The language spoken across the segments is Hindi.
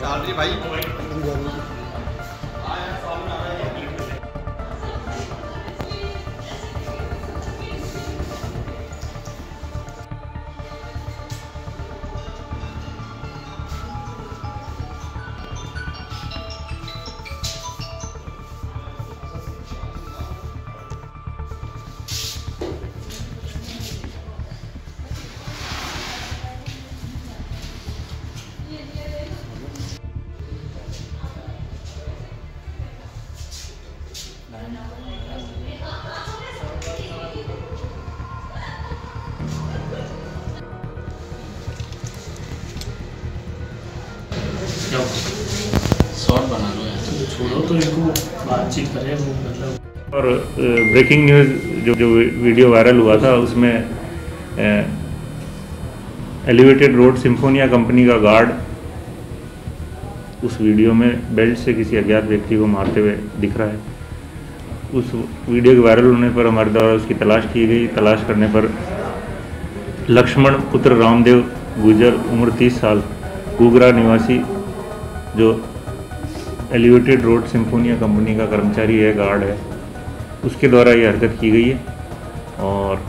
सैलरी भाई। क्या शॉर्ट बना लो यार छोड़ो तो इनको बातचीत करें, वो मतलब और ब्रेकिंग न्यूज़ जो जो वीडियो वायरल हुआ था, उसमें एलिवेटेड रोड सिम्फोनिया कंपनी का गार्ड उस वीडियो में बेल्ट से किसी अज्ञात व्यक्ति को मारते हुए दिख रहा है। उस वीडियो के वायरल होने पर हमारे द्वारा उसकी तलाश की गई। तलाश करने पर लक्ष्मण पुत्र रामदेव गुजर, उम्र 30 साल गुगरा निवासी जो एलिवेटेड रोड सिम्फोनिया कंपनी का कर्मचारी है गार्ड है उसके द्वारा ये हरकत की गई है और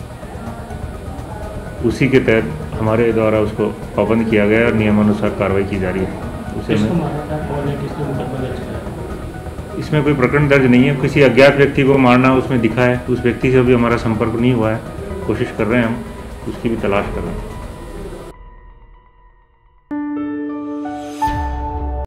उसी के तहत हमारे द्वारा उसको पाबंद किया गया और नियमानुसार कार्रवाई की जा रही है। उसे में इसमें कोई प्रकरण दर्ज नहीं है। किसी अज्ञात व्यक्ति को मारना उसमें दिखा है। उस व्यक्ति से भी हमारा संपर्क नहीं हुआ है। कोशिश कर रहे हैं हम उसकी भी तलाश कर रहे हैं।